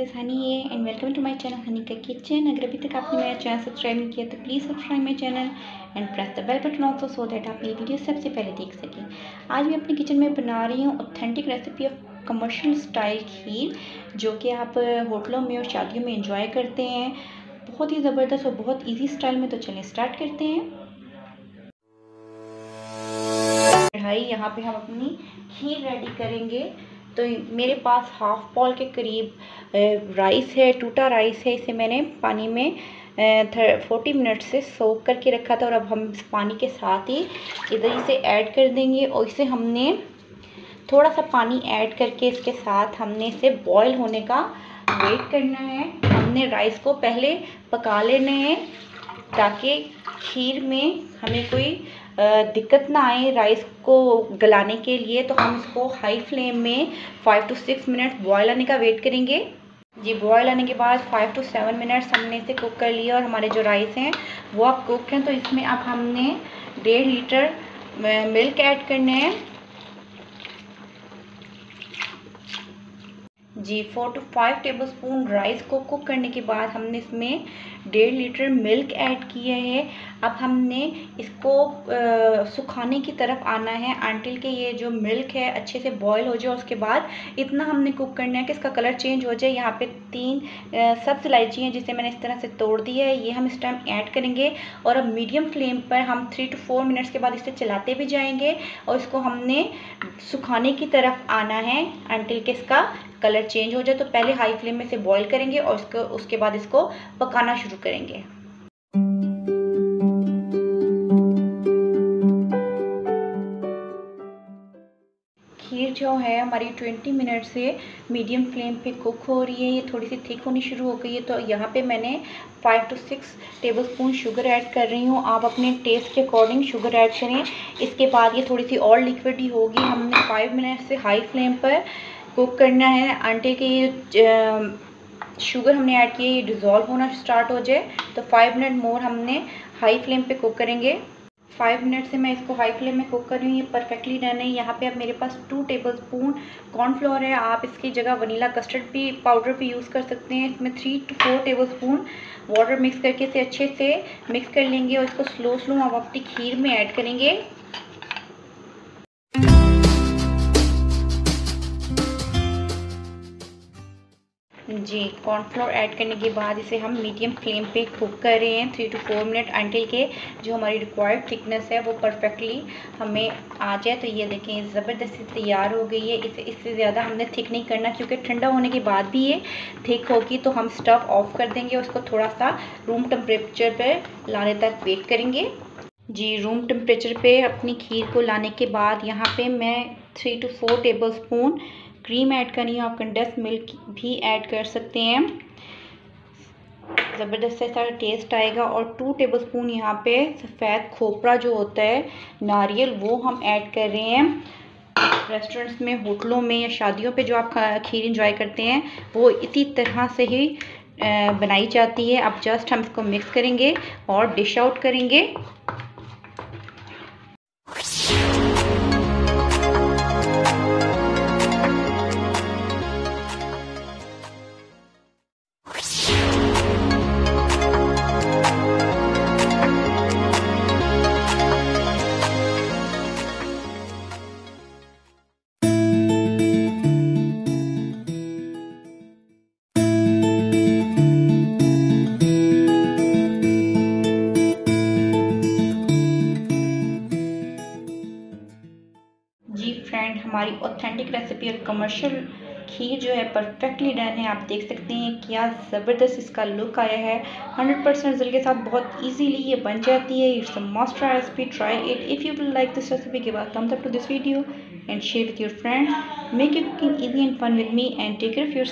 Is Honey है and welcome to my channel Honey का kitchen अगर अभी तक आपने मेरा चैनल सब्सक्राइब नहीं किया तो please subscribe my channel and press the bell button also so that आप मेरी वीडियो सबसे पहले देख सकें। आज मैं अपने किचन में बना रही हूँ authentic recipe of commercial style kheer, जो कि आप होटलों में और शादियों में इंजॉय करते हैं। बहुत ही ज़बरदस्त और बहुत ईजी स्टाइल में तो चलें। स्टार्ट करते हैं। कढ़ाई यहाँ पे हम अपनी खीर रेडी करेंगे। तो मेरे पास हाफ़ बॉल के करीब राइस है, टूटा राइस है, इसे मैंने पानी में फोर्टी मिनट से सोख करके रखा था और अब हम इस पानी के साथ ही इधर इसे ऐड कर देंगे और इसे हमने थोड़ा सा पानी ऐड करके इसके साथ हमने इसे बॉईल होने का वेट करना है। हमने राइस को पहले पका लेने हैं। ताकि खीर में हमें कोई दिक्कत ना आए राइस को गलाने के लिए तो हम इसको हाई फ्लेम में five to six minute boil आने का वेट करेंगे। जी बॉयल आने के बाद फाइव टू सेवन मिनट्स हमने इसे कुक कर लिया और हमारे जो राइस हैं, वो अब कुक हैं। तो इसमें अब हमने डेढ़ लीटर मिल्क ऐड करने हैं। जी four to five tablespoon rice को कुक करने के बाद हमने इसमें डेढ़ लीटर मिल्क ऐड किया है। अब हमने इसको आ, सुखाने की तरफ़ आना है। आंटिल के ये जो मिल्क है अच्छे से बॉयल हो जाए उसके बाद इतना हमने कुक करना है कि इसका कलर चेंज हो जाए। यहाँ पे तीन सब्ज इलायची हैं जिसे मैंने इस तरह से तोड़ दिया है। ये हम इस टाइम ऐड करेंगे और अब मीडियम फ्लेम पर हम थ्री टू फोर मिनट्स के बाद इसे चलाते भी जाएँगे और इसको हमने सुखाने की तरफ़ आना है। आंटिल के इसका कलर चेंज हो जाए तो पहले हाई फ्लेम में से बॉईल करेंगे और उसको उसके बाद इसको पकाना शुरू करेंगे। खीर जो है हमारी 20 मिनट से मीडियम फ्लेम पे कुक हो रही है। ये थोड़ी सी थिक होनी शुरू हो गई है तो यहाँ पे मैंने 5 टू 6 टेबलस्पून शुगर ऐड कर रही हूँ। आप अपने टेस्ट के अकॉर्डिंग शुगर ऐड करें। इसके बाद ये थोड़ी सी और लिक्विड ही होगी। हमने 5 मिनट से हाई फ्लेम पर कुक करना है। आंटे के शुगर हमने ऐड किया ये डिज़ोल्व होना स्टार्ट हो जाए तो फाइव मिनट मोर हमने हाई फ्लेम पे कुक करेंगे। फाइव मिनट से मैं इसको हाई फ्लेम में कुक कर रही हूँ, ये परफेक्टली डन है। यहाँ पे अब मेरे पास टू टेबल स्पून कॉर्नफ्लोर है। आप इसकी जगह वनीला कस्टर्ड भी पाउडर भी यूज़ कर सकते हैं। इसमें three to four tablespoon water mix करके इसे अच्छे से मिक्स कर लेंगे और इसको स्लो स्लो हम अपनी खीर में ऐड करेंगे। जी कॉर्नफ्लोर ऐड करने के बाद इसे हम मीडियम फ्लेम पे कुक कर रहे हैं। Three to four minute until के जो हमारी रिक्वायर्ड थिकनेस है, वो परफेक्टली हमें आ जाए। तो ये देखें, ज़बरदस्ती तैयार हो गई है। इसे, इससे ज़्यादा हमने थिक नहीं करना, क्योंकि ठंडा होने के बाद भी ये थिक होगी तो हम स्टव ऑफ़ कर देंगे उसको थोड़ा सा रूम टेम्परेचर पर लाने तक वेट करेंगे। जी रूम टेम्परेचर पे अपनी खीर को लाने के बाद यहाँ पे मैं three to four tablespoon cream add करनी है, आप कंडेंस मिल्क भी ऐड कर सकते हैं। ज़बरदस्त ऐसा टेस्ट आएगा और टू टेबल स्पून यहाँ पे सफ़ेद खोपरा जो होता है, नारियल, वो हम ऐड कर रहे हैं। रेस्टोरेंट्स में, होटलों में या शादियों पे जो आप खीर इंजॉय करते हैं, वो इसी तरह से ही बनाई जाती है। अब जस्ट हम इसको मिक्स करेंगे और डिश आउट करेंगे। फ्रेंड हमारी ऑथेंटिक रेसिपी और कमर्शियल खीर जो है परफेक्टली डन है। आप देख सकते हैं क्या ज़बरदस्त इसका लुक आया है। 100% परसेंट रिज़ल्ट के साथ बहुत इजीली ये बन जाती है। It's a must try recipe try it if you will like this recipe के बाद thumbs up to this video and share with your friend make you cooking easy and fun with me and take care of your